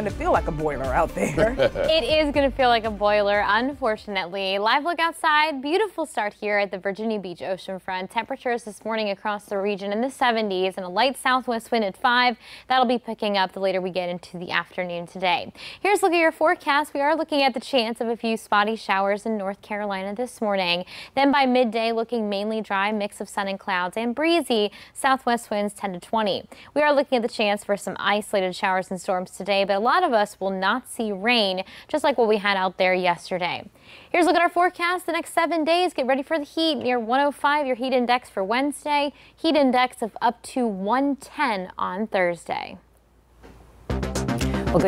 going to feel like a boiler out there. it is going to feel like a boiler, unfortunately. Live look outside. Beautiful start here at the Virginia Beach oceanfront. Temperatures this morning across the region in the 70s and a light southwest wind at 5. That'll be picking up the later we get into the afternoon today. Here's a look at your forecast. We are looking at the chance of a few spotty showers in North Carolina this morning. Then by midday, looking mainly dry, mix of sun and clouds and breezy. Southwest winds 10 to 20. We are looking at the chance for some isolated showers and storms today, but a lot of us will not see rain, just like what we had out there yesterday. Here's a look at our forecast the next seven days. Get ready for the heat near 105, your heat index for Wednesday. Heat index of up to 110 on Thursday. Well,